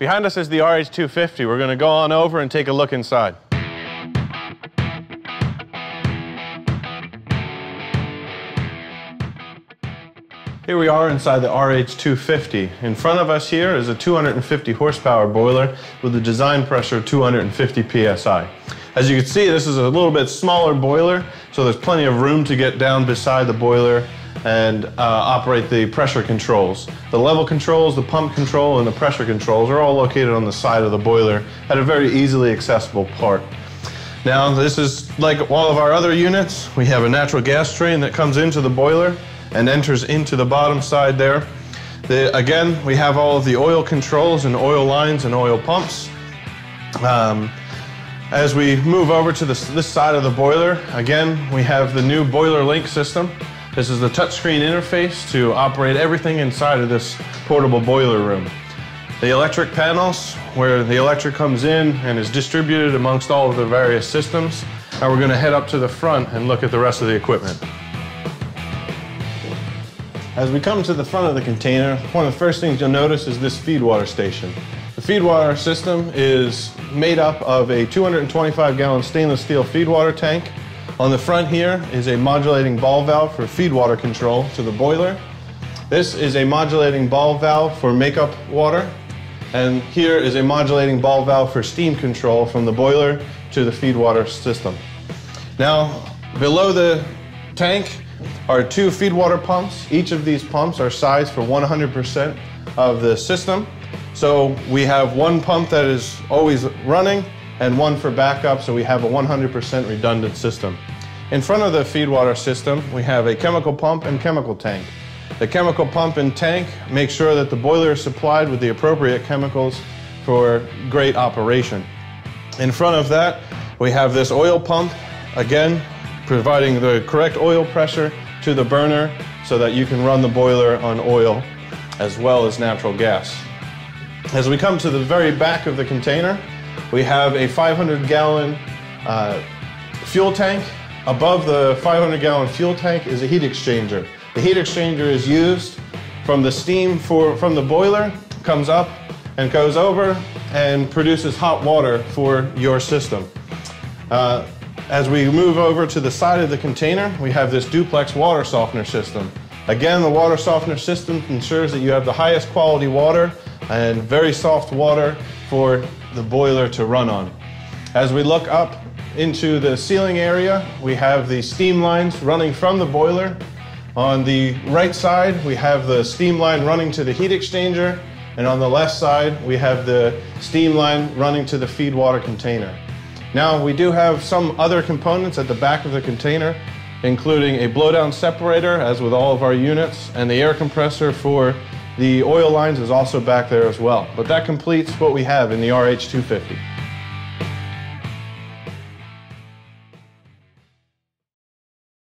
Behind us is the RH250. We're going to go on over and take a look inside. Here we are inside the RH250. In front of us here is a 250 horsepower boiler with a design pressure of 250 psi. As you can see, this is a little bit smaller boiler, so there's plenty of room to get down beside the boiler and uh, operate the pressure controls. The level controls, the pump control, and the pressure controls are all located on the side of the boiler at a very easily accessible part. Now, this is like all of our other units. We have a natural gas train that comes into the boiler and enters into the bottom side there. The, again, we have all of the oil controls and oil lines and oil pumps. Um, as we move over to this, this side of the boiler, again, we have the new BoilerLink system. This is the touchscreen interface to operate everything inside of this portable boiler room. The electric panels, where the electric comes in and is distributed amongst all of the various systems. Now we're going to head up to the front and look at the rest of the equipment. As we come to the front of the container, one of the first things you'll notice is this feed water station. The feed water system is made up of a 225 gallon stainless steel feed water tank. On the front here is a modulating ball valve for feed water control to the boiler. This is a modulating ball valve for makeup water. And here is a modulating ball valve for steam control from the boiler to the feed water system. Now, below the tank are two feed water pumps. Each of these pumps are sized for 100% of the system. So we have one pump that is always running and one for backup, so we have a 100% redundant system. In front of the feed water system, we have a chemical pump and chemical tank. The chemical pump and tank make sure that the boiler is supplied with the appropriate chemicals for great operation. In front of that, we have this oil pump, again, providing the correct oil pressure to the burner so that you can run the boiler on oil as well as natural gas. As we come to the very back of the container, we have a 500 gallon uh, fuel tank. Above the 500 gallon fuel tank is a heat exchanger. The heat exchanger is used from the steam for, from the boiler, comes up and goes over and produces hot water for your system. Uh, as we move over to the side of the container, we have this duplex water softener system. Again, the water softener system ensures that you have the highest quality water and very soft water for the boiler to run on. As we look up into the ceiling area, we have the steam lines running from the boiler. On the right side, we have the steam line running to the heat exchanger, and on the left side, we have the steam line running to the feed water container. Now we do have some other components at the back of the container, including a blowdown separator, as with all of our units, and the air compressor for the oil lines is also back there as well. But that completes what we have in the RH250.